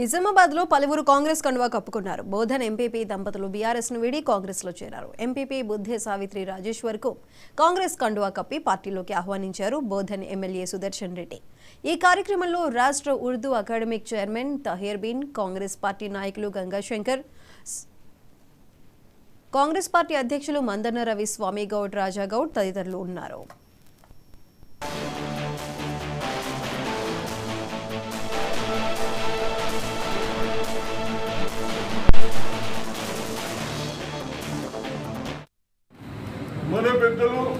నిజామాబాద్లో పలువురు కాంగ్రెస్ కండువా కప్పుకున్నారు. బోధన్ ఎంపీపీ దంపతులు బీఆర్ఎస్ను వీడి కాంగ్రెస్లో చేరారు. ఎంపీపీ బుద్ధే సావిత్రి రాజేశ్వర్కు కాంగ్రెస్ కండువా కప్పి పార్టీలోకి ఆహ్వానించారు బోధన్ ఎమ్మెల్యే సుదర్శన్ రెడ్డి. ఈ కార్యక్రమంలో రాష్ట్ర Urdu academic chairman Tahir bin Congress party నాయకులు గంగాశంకర్ కాంగ్రెస్ పార్టీ అధ్యక్షులు మందన్న రవి స్వామి గౌడ్ రాజాగౌడ్ తదితరులు ఉన్నారు. గారు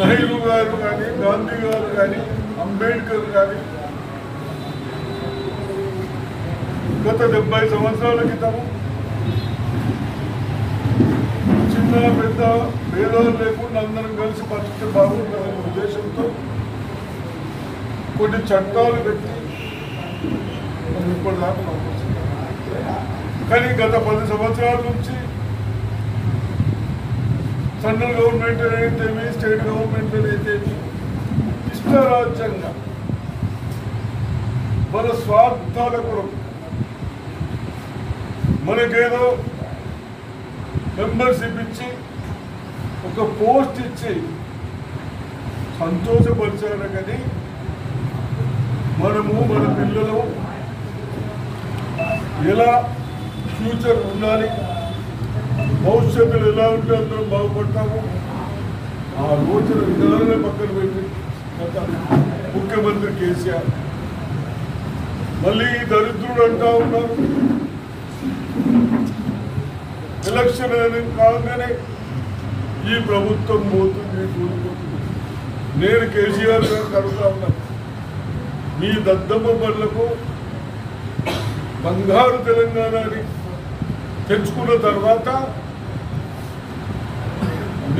నెహ్రూ గారు కానీ గాంధీ గారు కానీ అంబేద్కర్ కానీ గత డెబ్బై సంవత్సరాల క్రితము చిన్న పెద్ద భేదాలు లేకుండా అందరం కలిసి బతికితే బాగుంటుందనే ఉద్దేశంతో కొన్ని చట్టాలు పెట్టి ఇప్పటిదాకా కానీ గత పది సంవత్సరాల నుంచి సెంట్రల్ గవర్నమెంట్ అయితేమి స్టేట్ గవర్నమెంట్ అయితేమి ఇష్టరాజ్యంగా మన స్వార్థాల కొరకు మనకేదో మెంబర్షిప్ ఇచ్చి ఒక పోస్ట్ ఇచ్చి సంతోషపరిచారు కానీ మనము మన పిల్లలు ఎలా ఫ్యూచర్ ఉండాలి? భవిష్యత్తులో ఎలా ఉంటే అందరం బాగుపడతాము ఆ రోజున విధానాన్ని పక్కన పెట్టి ముఖ్యమంత్రి కేసీఆర్. మళ్ళీ ఈ దరిద్రుడు అంటా ఉన్నారు ఎలక్షన్ అనేది కాగానే ఈ ప్రభుత్వం పోతుంది కూలిపోతుంది నేను కేసీఆర్ గారు అడుగుతా ఉన్నాను మీ దద్దమ్మ పనులకు బంగారు తెలంగాణని తెచ్చుకున్న తర్వాత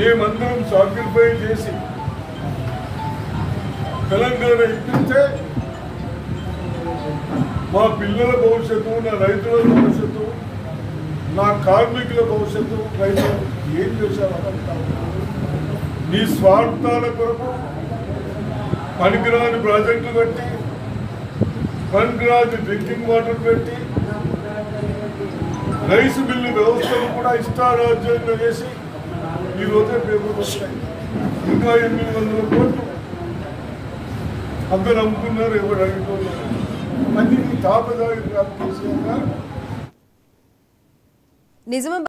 మేమందరం సాక్రిఫై చేసి తెలంగాణ ఇప్పిస్తే మా పిల్లల భవిష్యత్తు నా రైతుల భవిష్యత్తు నా కార్మికుల భవిష్యత్తు రైతులు ఏం చేశారు నీ స్వార్థాల కొరకు పనికిరాని ప్రాజెక్టులు పెట్టి పనికిరాని డ్రింకింగ్ వాటర్ పెట్టి రైస్ మిల్లు వ్యవస్థను కూడా ఇష్టారాజ్యంగా చేసి ఈరోజే రోజే వస్తాయి. ఇంకా ఎనిమిది వందల కోట్లు. అందరు అమ్ముకున్నారు ఎవరు అడుగుతున్నారు అది తాపదారి కేసీఆర్ గారు నిజామాబాద్